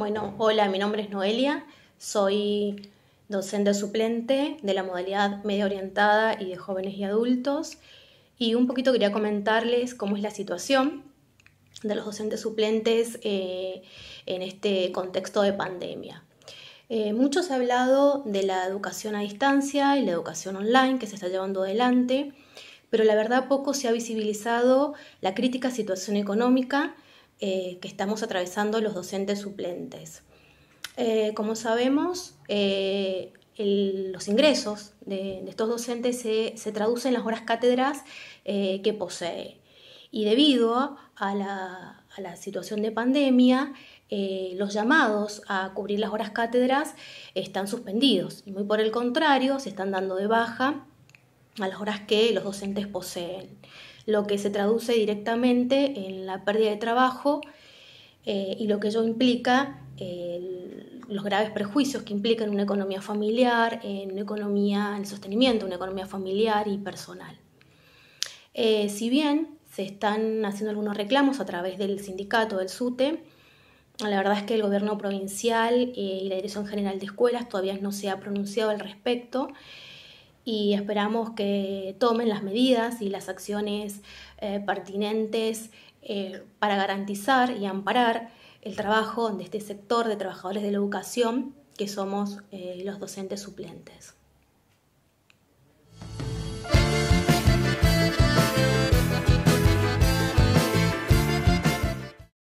Bueno, hola, mi nombre es Noelia, soy docente suplente de la modalidad media orientada y de jóvenes y adultos y un poquito quería comentarles cómo es la situación de los docentes suplentes eh, en este contexto de pandemia. Eh, mucho se ha hablado de la educación a distancia y la educación online que se está llevando adelante, pero la verdad poco se ha visibilizado la crítica situación económica eh, que estamos atravesando los docentes suplentes. Eh, como sabemos, los ingresos de, estos docentes se, traducen en las horas cátedras que posee. Y debido a la, situación de pandemia, eh, los llamados a cubrir las horas cátedras están suspendidos y muy por el contrario se están dando de baja a las horas que los docentes poseen, lo que se traduce directamente en la pérdida de trabajo eh, y lo que ello implica los graves prejuicios que implican una economía familiar, en una economía, en sostenimiento una economía familiar y personal. Eh, si bien se están haciendo algunos reclamos a través del sindicato del SUTE, la verdad es que el gobierno provincial eh, y la Dirección General de Escuelas todavía no se ha pronunciado al respecto y esperamos que tomen las medidas y las acciones eh, pertinentes eh, para garantizar y amparar el trabajo de este sector de trabajadores de la educación que somos los docentes suplentes.